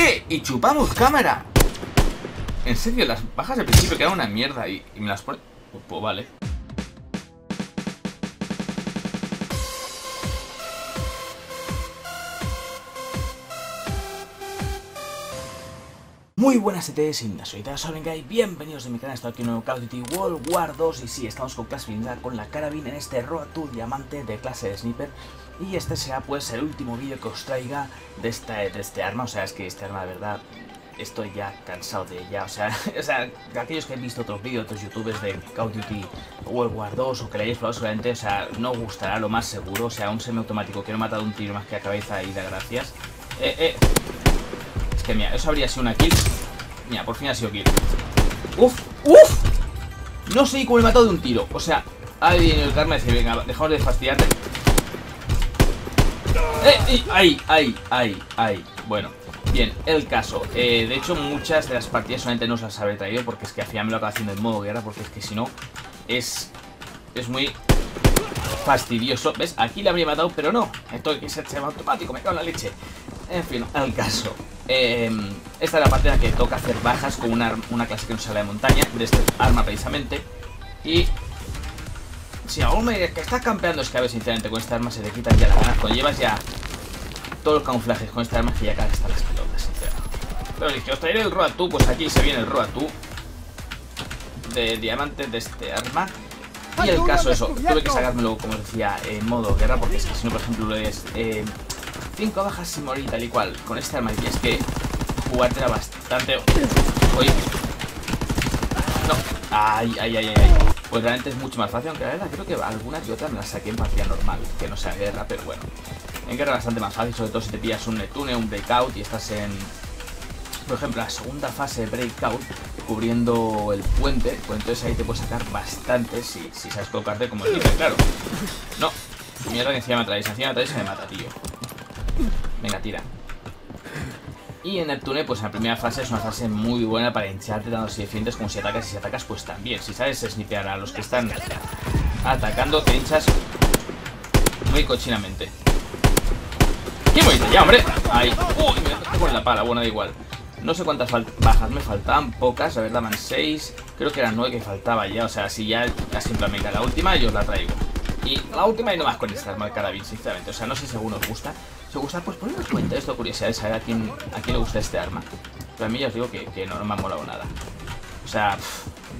¡Eh! Y chupamos cámara. En serio, las bajas de principio quedan una mierda y, me las pone... Pues, pues vale. Muy buenas ETS, soy Guy, bienvenidos a mi canal, estoy aquí en un nuevo Call of Duty World War 2 y sí, estamos con clase Ninja, con la carabina en este Road to Diamante de clase de Sniper. Y este será pues el último vídeo que os traiga de, esta, de este arma, o sea, es que este arma de verdad estoy ya cansado de ella, o sea, o sea, aquellos que han visto otros vídeos, otros youtubers de Call of Duty World War 2 o que le hayáis probado seguramente, o sea, no gustará lo más seguro, o sea, un semiautomático que no ha matado un tiro más que a cabeza y da gracias. Eh, eh, eso habría sido una kill. Mira, por fin ha sido kill. ¡Uf! ¡Uf! No sé cómo he matado de un tiro. O sea, ahí viene el karma y dice, venga, dejamos de fastidiarte. ¡Eh! ¡Ay! ¡Ay! ¡Ay! ¡Ay! Bueno, bien, el caso. Eh, de hecho, muchas de las partidas solamente no las habré traído porque es que al final me lo acabo haciendo en modo guerra porque es que si no, es... Es muy fastidioso. ¿Ves? Aquí le habría matado, pero no. Esto que ser automático, me cago en la leche. En fin, al caso. Em, esta es la parte en la que toca hacer bajas con una, clase que no sale de montaña, de este arma precisamente. Y si aún me que estás campeando, es que a ver, sinceramente, con esta arma se te quitan ya las ganas. Cuando llevas ya todos los camuflajes con esta arma, que ya cada están las pelotas, sinceramente. Pero dije, os traeré el Roatú, pues aquí se viene el Roatú de diamante de este arma. Y el caso, eso, tuve que sacármelo, como os decía, en modo guerra, porque es que si no, por ejemplo, lo es. Eh, 5 bajas sin morir tal y cual con esta arma y es que jugártela bastante... Uy. No. Ay, ay, ay, ay. Pues realmente es mucho más fácil, aunque la verdad creo que algunas y otras me las saqué en partida normal, que no sea guerra, pero bueno. En guerra bastante más fácil, sobre todo si te pillas un Netune, un Breakout y estás en... Por ejemplo, la segunda fase Breakout, cubriendo el puente, pues entonces ahí te puedes sacar bastante si, sabes colocarte como el líder, claro. No, mierda que encima me traéis, encima me traéis y me mata, tío. Venga, tira. Y en Neptune, pues en la primera fase es una fase muy buena para hincharte tanto si defiendes como si atacas. Y si atacas, pues también. Si sabes snipear a los que están atacando, te hinchas muy cochinamente. ¿Qué voy ya, hombre? Ahí. Uy, me con la pala. Bueno, da igual. No sé cuántas bajas me faltaban, pocas, a ver, daban 6, creo que eran 9 que faltaba ya, o sea, si ya, ya simplemente la última yo os la traigo. Y la última y no más con esta arma carabin, sinceramente. O sea, no sé si alguno os gusta. Si os gusta, pues ponednos cuenta esto, curiosidad de saber a quién, a quién le gusta este arma. Pero a mí ya os digo que, que no, me ha molado nada. O sea,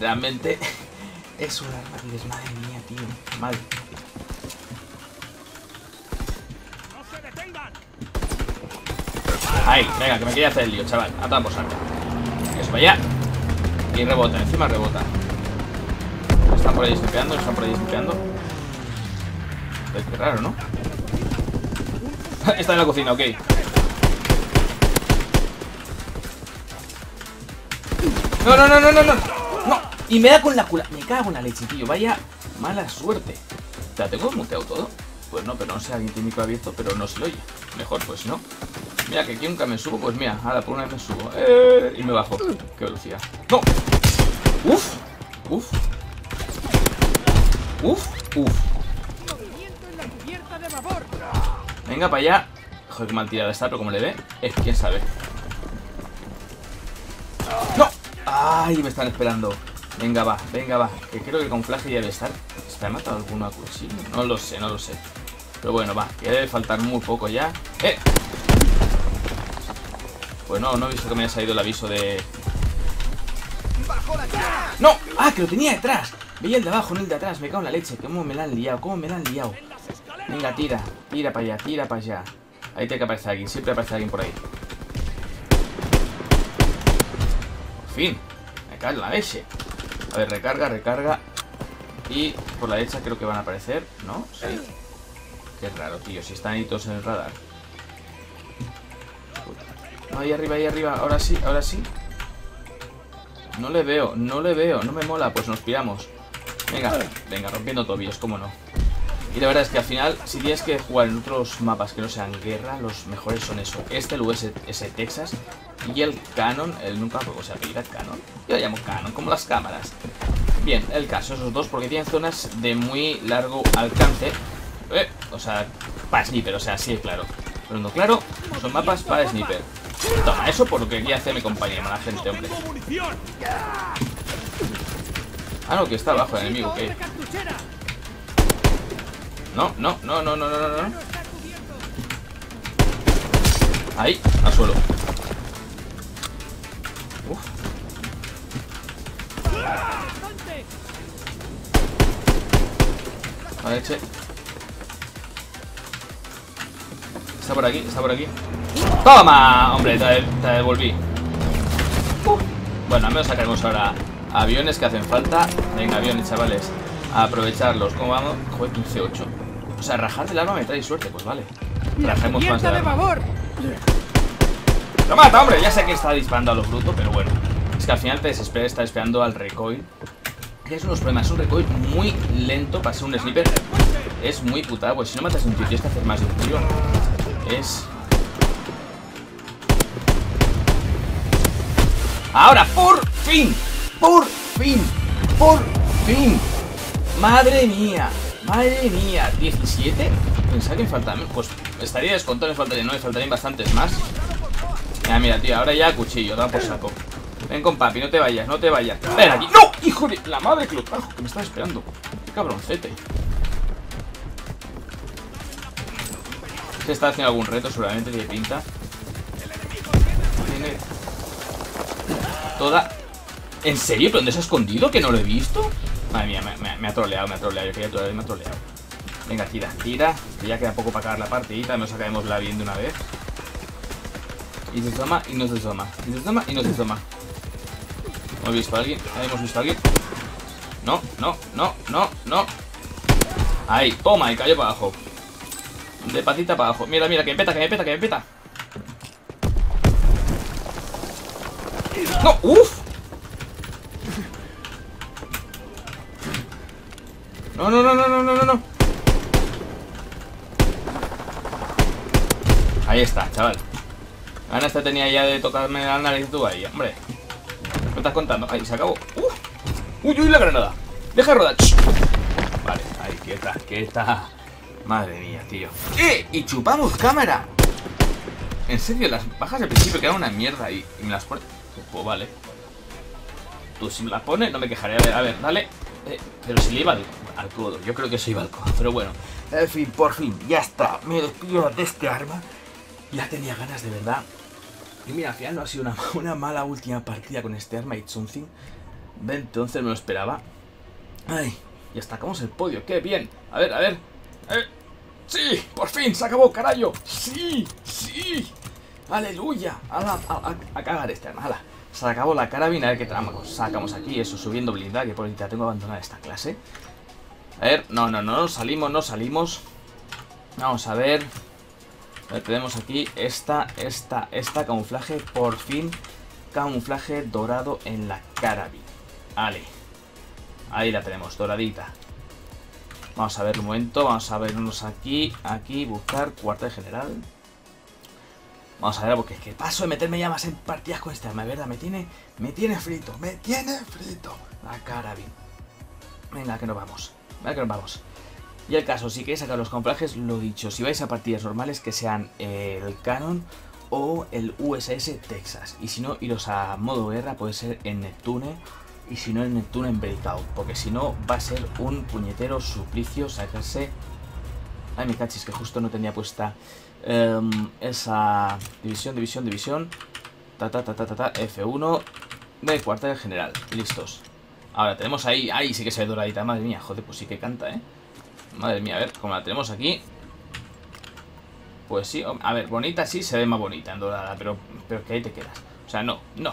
realmente es un arma que dices, madre mía, tío. Mal. Ahí, venga, que me quería hacer el lío, chaval. A por saco. Eso, vaya. Y rebota, encima rebota. Están por ahí esnipeando, están por ahí esnipeando. Qué raro, ¿no? Está en la cocina, ok. No, no, no, no, no, no. No. Y me da con la cula. Me cago en la leche, tío. Vaya mala suerte. O sea, ¿tengo muteado todo? Pues no, pero no sé, alguien tiene micro abierto, pero no se lo oye. Mejor, pues no. Mira, que aquí nunca me subo, pues mira, ahora por una vez me subo. Eh, y me bajo. Qué velocidad. ¡No! ¡Uf! ¡Uf! ¡Uf! ¡Uf! Venga para allá. Joder, qué mal tirada está, pero como le ve, es quién sabe. ¡No! ¡Ay! Me están esperando. Venga, va, venga, va. Que creo que el camuflaje ya debe estar. ¿Está matado alguna cuchillo? No lo sé, no lo sé. Pero bueno, va, que debe faltar muy poco ya. ¡Eh! Pues no, no he visto que me haya salido el aviso de... ¡No! ¡Ah, que lo tenía detrás! Veía el de abajo, no el de atrás. Me cago en la leche. ¿Cómo me la han liado? ¿Cómo me la han liado? Venga, tira. Tira para allá, tira para allá. Ahí tiene que aparecer alguien. Siempre aparece alguien por ahí. Por fin. Me cae la leche. A ver, recarga, recarga. Y por la derecha creo que van a aparecer, ¿no? Sí. Qué raro, tío. Si están ahí todos en el radar. ahí arriba, ahí arriba. Ahora sí, ahora sí. No le veo, no le veo. No me mola. Pues nos piramos. Venga, venga, rompiendo tobillos, cómo no. Y la verdad es que al final, si tienes que jugar en otros mapas que no sean guerra, los mejores son eso. Este, el US Texas y el Canon, el nunca o sea, apellida Canon. Yo lo llamo Canon, como las cámaras. Bien, el caso, esos dos, porque tienen zonas de muy largo alcance. Eh, o sea, para sniper, o sea, sí, claro. Pero no, claro, son mapas para sniper. Toma, eso por lo que quería hacer mi compañero, la gente, hombre. Ah, no, que está abajo el enemigo, ¿qué? No, no, no, no, no, no, no. Ahí, al suelo. Uf. Vale, che. Está por aquí, está por aquí. ¡Toma! Hombre, te, devolví. Bueno, al menos sacaremos ahora aviones que hacen falta. Venga, aviones, chavales. A aprovecharlos. ¿Cómo vamos? Joder, 15-8. O sea, rajar del arma me trae suerte. Pues vale. Rajemos más de favor! ¡Lo mata, hombre! Ya sé que está disparando a los brutos, pero bueno. Es que al final te desespera estar esperando al recoil. Que es unos problemas. Es un recoil muy lento para ser un sniper. Es muy putada. Pues si no matas a un tío, tienes que hacer más de un tío. Es... Ahora, por fin. Por fin. Por fin. Madre mía. Madre mía. ¿17? Pensaba que me faltaban. Pues estaría descontado, me faltaría, no, me faltarían bastantes más. Mira, mira, tío, ahora ya cuchillo, da por saco. Ven con papi, no te vayas, no te vayas. Ven aquí. ¡No! ¡Hijo de la madre que lo trajo! Que me estaba esperando. Qué cabroncete. Se está haciendo algún reto, seguramente, tiene pinta. Tiene toda... ¿En serio? ¿Pero dónde se ha escondido? ¿Que no lo he visto? Madre mía, me, ha troleado, me ha troleado. Yo quería trolear me ha troleado. Venga, tira, tira. Que ya queda poco para acabar la partidita. Nos sacaremos la bien de una vez. Y se toma y no se toma. Y se toma y no se toma. ¿Hemos visto a alguien? ¿Hemos visto a alguien? No, no, no, no, no. Ahí, toma, y cayó para abajo. De patita para abajo. Mira, mira, que me peta, que me peta, que me peta. ¡No! ¡Uf! No, no, no, no, no, no, no. Ahí está, chaval. Ana esta tenía ya de tocarme la nariz tú ahí, hombre. ¿Me estás contando? Ahí, se acabó. ¡Uh! ¡Uy, uy, la granada! Deja de rodar. Vale, ahí, quieta, quieta. Madre mía, tío. ¡Eh! ¡Y chupamos cámara! En serio, las bajas al principio quedan una mierda y, me las pone. Pues vale. Tú si me las pones, no me quejaré. A ver, a ver, dale. Eh, pero si le iba al, codo. Yo creo que al codo. Pero bueno. En fin, por fin, ya está. Me despido de este arma. Ya tenía ganas de verdad. Y mira, al final no ha sido una, mala última partida con este arma. It's something. Entonces me lo esperaba. Ay, y hasta acabamos el podio. ¡Qué bien! A ver, a ver. Eh, ¡Sí! ¡Por fin! ¡Se acabó, carajo! ¡Sí! ¡Sí! ¡Aleluya! A, cagar este arma. Se acabó la carabina. A ver qué tramos sacamos aquí. Eso, subiendo blindaje. Que por ahorita tengo que abandonar esta clase. A ver, no, no, no, no salimos, no salimos. Vamos a ver. Tenemos aquí esta, esta, esta camuflaje. Por fin, camuflaje dorado en la carabina. Vale. Ahí la tenemos, doradita. Vamos a ver un momento, vamos a vernos aquí, aquí, buscar cuartel general. Vamos a ver, porque es que paso de meterme ya más en partidas con este arma, ¿verdad? Me tiene, me tiene frito, me tiene frito. La cara bien. Venga, que nos vamos. Venga, que vamos. Y el caso, si queréis sacar los camuflajes, lo dicho, si vais a partidas normales que sean el Canon o el USS Texas. Y si no, iros a modo guerra, puede ser en Neptune y si no en Neptuno en Breakout, porque si no va a ser un puñetero suplicio sacarse... Ay, me cachis, que justo no tenía puesta em, esa división, división, división. Ta, ta, ta, ta, ta, ta, F1 de cuartel general. Listos. Ahora tenemos ahí, ahí sí que se ve doradita, madre mía, joder, pues sí que canta, ¿eh? Madre mía, a ver, como la tenemos aquí. Pues sí, a ver, bonita sí, se ve más bonita en dorada, pero, pero que ahí te quedas. O sea, no, no,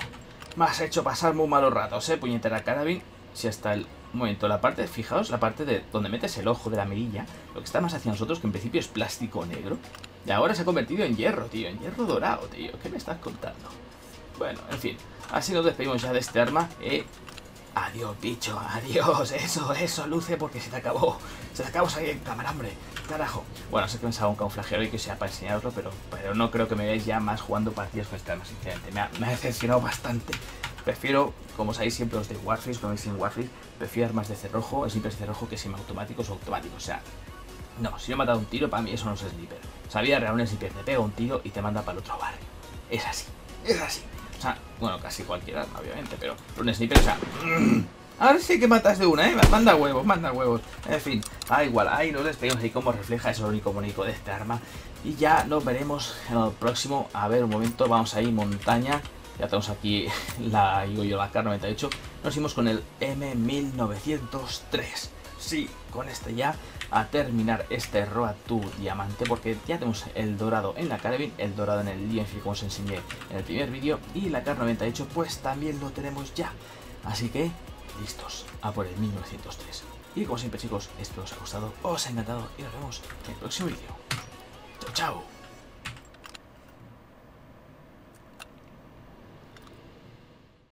me has hecho pasar muy malos ratos, eh, puñetera carabin. Si hasta el momento, la parte, fijaos, la parte de donde metes el ojo de la mirilla, lo que está más hacia nosotros, que en principio es plástico negro, y ahora se ha convertido en hierro, tío, en hierro dorado, tío. ¿Qué me estás contando? Bueno, en fin, así nos despedimos ya de este arma. Eh, adiós, bicho, adiós. Eso, eso, luce porque se te acabó. Se te acabó salir en cámara, hombre. Carajo. Bueno, sé que pensaba un camuflajeado y que sea para enseñaroslo, pero, pero no creo que me veáis ya más jugando partidas con arma, sinceramente. Me ha, me decepcionado bastante. Prefiero, como sabéis siempre los de Warface, cuando veis en Warface, prefiero armas de cerrojo, sniper de cerrojo que automáticos o automáticos. O sea, no, si yo he matado un tiro, para mí eso no es sniper. Sabía real un sniper, te pega un tiro y te manda para el otro barrio. es así, es así. Bueno, casi cualquier arma, obviamente, pero un sniper, o sea... Ahora sí que matas de una, ¿eh? Manda huevos, manda huevos. En fin, ah, igual, ahí nos despedimos ahí cómo refleja eso único bonito de este arma. Y ya nos veremos en el próximo. A ver, un momento, vamos ahí, montaña. Ya tenemos aquí la, digo yo, la K98. Nos fuimos con el M1903. Sí, con este ya a terminar este Road to Diamante porque ya tenemos el dorado en la Carabin, el dorado en el Lienfield como os enseñé en el primer vídeo y la K98 pues también lo tenemos ya. Así que listos a por el 1903. Y como siempre chicos, espero os haya gustado, os ha encantado y nos vemos en el próximo vídeo. Chao, chao.